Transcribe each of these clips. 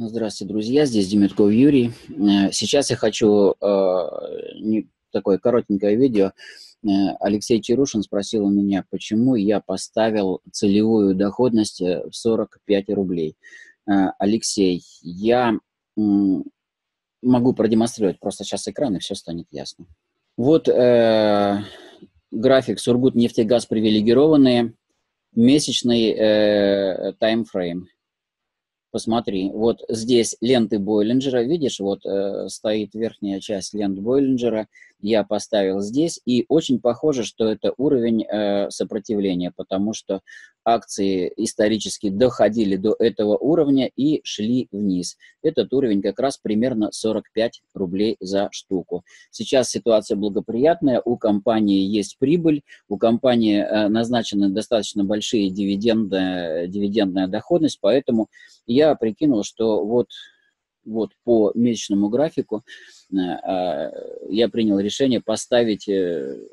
Здравствуйте, друзья. Здесь Демитков Юрий. Э, сейчас я хочу э, такое коротенькое видео. Э, Алексей Чарушин спросил у меня, почему я поставил целевую доходность в 45 рублей. Э, Алексей, я э, могу продемонстрировать просто сейчас экран, и все станет ясно. Вот э, график. Сургут-нефтегаз привилегированные, месячный э, таймфрейм. Посмотри, вот здесь ленты Бойлинджера, видишь, вот э, стоит верхняя часть лент Бойлинджера, я поставил здесь, и очень похоже, что это уровень э, сопротивления, потому что акции исторически доходили до этого уровня и шли вниз. Этот уровень как раз примерно 45 рублей за штуку. Сейчас ситуация благоприятная, у компании есть прибыль, у компании э, назначены достаточно большие дивиденды, дивидендная доходность, поэтому я прикинул, что вот, вот по месячному графику э, э, я принял решение поставить э,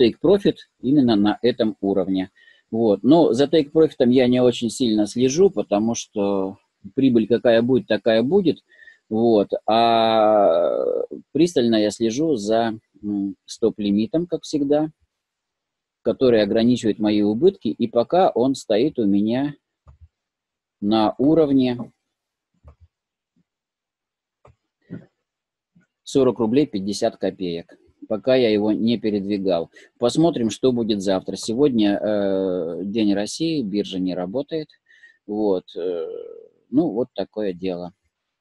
take profit именно на этом уровне. Вот. Но за take profit я не очень сильно слежу, потому что прибыль какая будет, такая будет. Вот. А пристально я слежу за стоп-лимитом, как всегда, который ограничивает мои убытки. И пока он стоит у меня на уровне 40 рублей 50 копеек, пока я его не передвигал. Посмотрим, что будет завтра. Сегодня э, День России, биржа не работает. Вот, э, ну, вот такое дело.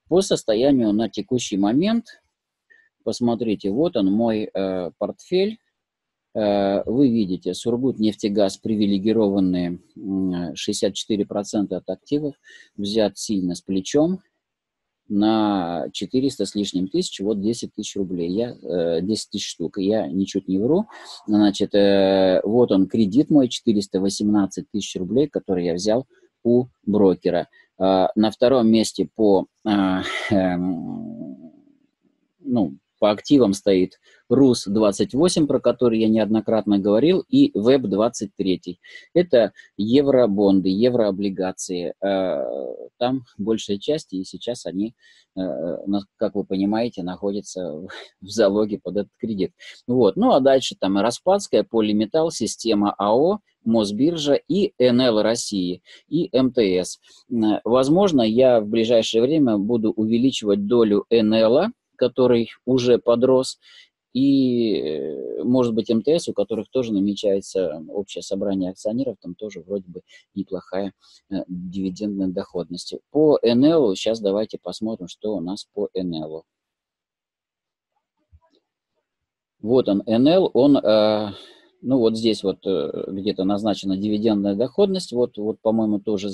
По состоянию на текущий момент, посмотрите, вот он мой э, портфель. Э, вы видите, Сургут нефтегаз привилегированные 64% от активов, взят сильно с плечом на 400 с лишним тысяч, вот 10 тысяч рублей, я, 10 э, тысяч штук, я ничуть не вру, значит, э, вот он кредит мой, 418 тысяч рублей, который я взял у брокера. На втором месте по, эм, по активам стоит РУС-28, про который я неоднократно говорил, и ВЭБ-23. Это евробонды, еврооблигации. Э, там большая часть, и сейчас они, э, как вы понимаете, находятся в залоге под этот кредит. Вот. Ну а дальше там Распадская, Полиметалл, система АО, Мосбиржа и НЛ России, и МТС. Возможно, я в ближайшее время буду увеличивать долю НЛ, который уже подрос, и, э, может быть, МТС, у которых тоже намечается общее собрание акционеров, там тоже вроде бы неплохая э, дивидендная доходность. По НЛ, сейчас давайте посмотрим, что у нас по НЛ. Вот он, НЛ, он э, ну, вот здесь вот э, где-то назначена дивидендная доходность, вот, вот по-моему, тоже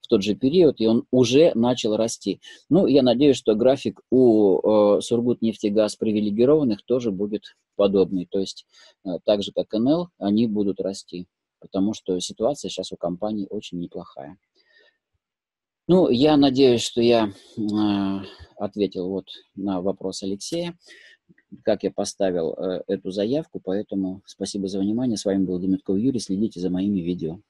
в тот же период, и он уже начал расти. Ну, я надеюсь, что график у э, Сургутнефтегаз привилегированных тоже будет подобный, то есть э, так же, как НЛ, они будут расти, потому что ситуация сейчас у компании очень неплохая. Ну, я надеюсь, что я э, ответил вот на вопрос Алексея как я поставил э, эту заявку, поэтому спасибо за внимание. С вами был Демитков Юрий. Следите за моими видео.